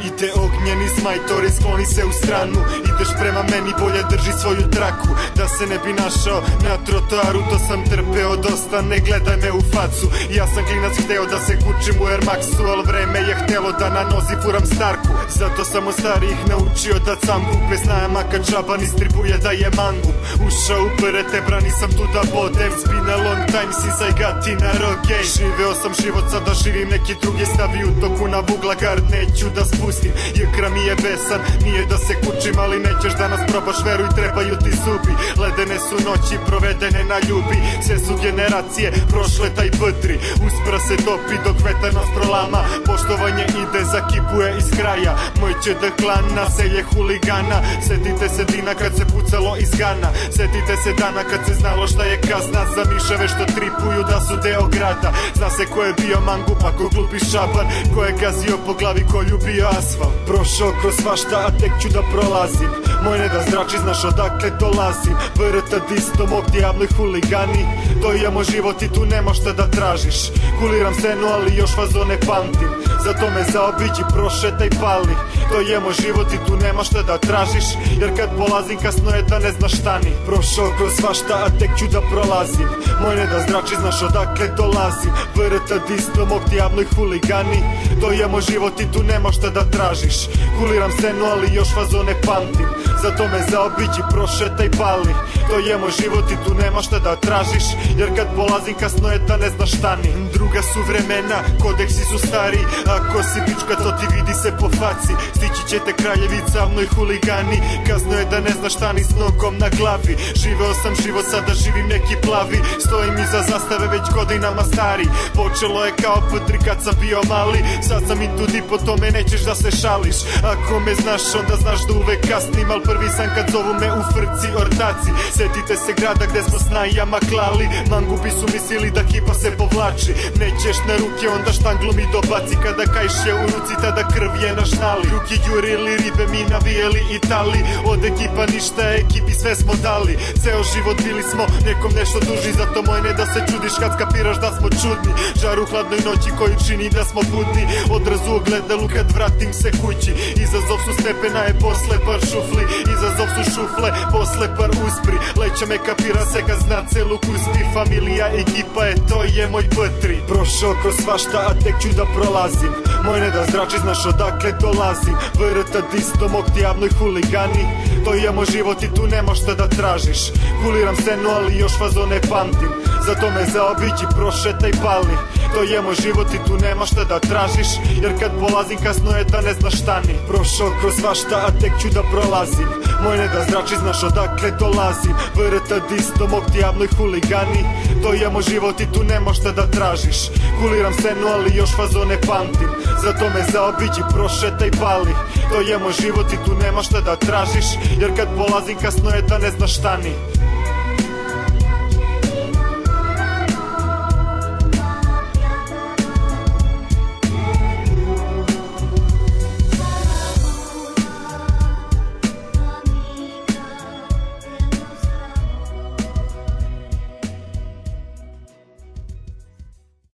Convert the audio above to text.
Brate ognjeni smajtori skloni se u stranu. Ideš prema meni bolje drži svoju traku. Da se ne bi našao na trotoaru To sam trpeo dosta. Ne gledaj me u facu. Ja sam klinac hteo da se kučim u Air Maxu Al vreme je htelo da na nozi furam starku. Zato sam od starijih naučio da cambu Bez kad čaban istribuje da je mangu Ušao u prete brani sam tu da bodem. It's been a long time since I got in a Živeo sam život sada živim neki drugi. Stavi u toku na bugla gard neću da spustim Jekra mi je besan, nije da se kučim Ali nećeš da nas probaš, veruj trebaju ti zubi. Ledene su noći provedene na ljubi. Sve su generacije prošle taj ptri Uspra se topi dok vetar nas prolama. Poštovanje ide za kipuje iz kraja. Moj će da klan naselje huligana. Setite se dina kad se pucalo iz gana. Setite se dana kad se znalo šta je kazna. Za miševe što tripuju da su deo grada. Zna se ko je bio mangup, ako glupi šaban. Ko je gazio po glavi, ko ljubio асфалт Прошо кроз свашта, а тек ќу да пролазим. Мој не да зрачи, знаш одакле долазим. Врта дисто, мог дијабли хулигани. Тој ја мој живот и ту нема што да тражиш. Кулирам се, но али још фазо не памтим Зато ме заобиđи, прошетај пали. Тој е мој живот и ту нема што да тражиш. Јер кад полазим касно е да не знаш шта ни. Прошо кроз свашта, а тек ќу да пролазим. Мој не да зрачи, знаш одакле долазим. Врта дисто, мог дијабли хулигани. To je moj život i tu nema šta da tražiš. Kuliram scenu, ali još fazone pamtim. Zato me zaobiđi, prošetaj, pali. To je moj život i tu nema šta da tražiš. Jer kad polazim kasno je da ne znaš šta ni. Druga su vremena, kodeksi su stari. Ako si pička to ti vidi se po faci. Stići će te kraljevica, mnoj huligani. Kazno je da ne znaš šta ni s nogom na glavi. Živeo sam život, sada živim neki plavi. Stojim iza zastave već godinama stari. Počelo je kao putri kad sam bio mali Sad sam i tudi po tome nećeš da se šališ Ako me znaš onda znaš da uvek kasnim Al prvi sam kad zovu me u frci ortaci Setite se grada gde smo s najama klali Mangupi su mislili da kipa se povlači Nećeš na ruke onda štanglu mi dobaci Kada kajš je u ruci tada krv je na šnali Ruki jurili ribe mi navijeli екипа Od ekipa ništa ekipi sve smo dali Ceo život bili smo nekom nešto duži Zato moj ne da se čudiš kad skapiraš da smo čudni Žar u hladnoj noći koju čini da smo budni Odrazu u gledalu kad vratim se kući. Izazov su stepena je posle par šufli. Izazov su šufle posle par uspri. Leća me kapira se kad zna celu kuspi Familija ekipa je to je moj ptri Prošao kroz svašta a tek ću da prolazim. Moj ne da zrači znaš odakle dolazim. Vrta disto mog diabnoj huligani To moj život i tu nema šta da tražiš. Kuliram scenu ali još fazone pamtim. Zato me zaobiđi, prošetaj, pali To je moj život i tu nema šta da tražiš. Jer kad polazim kasno je da ne znaš šta ni. Prošao kroz svašta a tek ću da prolazim. Moj ne da zrači znaš odakle dolazim. Vrta disto mog diabnoj huligani. To je moj život i tu nema šta da tražiš. Kuliram scenu ali još fazone pamtim. Zato me zaobiđi, prošetaj, pali To je moj život i tu nema šta da tražiš Jer kad polazim kasno je da ne znaš šta ni